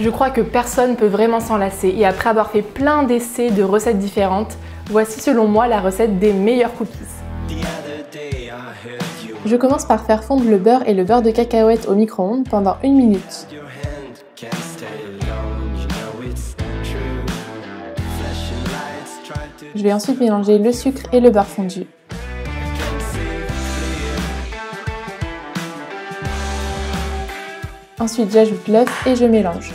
Je crois que personne peut vraiment s'en lasser et après avoir fait plein d'essais de recettes différentes, voici selon moi la recette des meilleurs cookies. Je commence par faire fondre le beurre et le beurre de cacahuète au micro-ondes pendant une minute. Je vais ensuite mélanger le sucre et le beurre fondu. Ensuite, j'ajoute l'œuf et je mélange.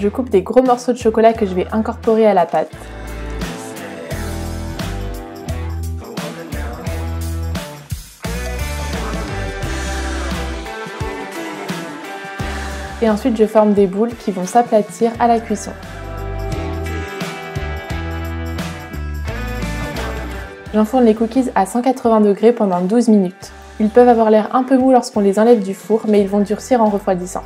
Je coupe des gros morceaux de chocolat que je vais incorporer à la pâte. Et ensuite, je forme des boules qui vont s'aplatir à la cuisson. J'enfourne les cookies à 180 degrés pendant 12 minutes. Ils peuvent avoir l'air un peu mous lorsqu'on les enlève du four, mais ils vont durcir en refroidissant.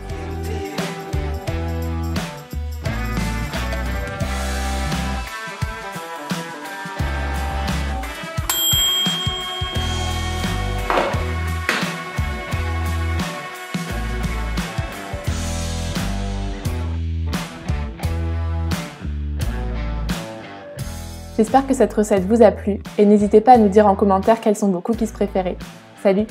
J'espère que cette recette vous a plu et n'hésitez pas à nous dire en commentaire quels sont vos cookies préférés. Salut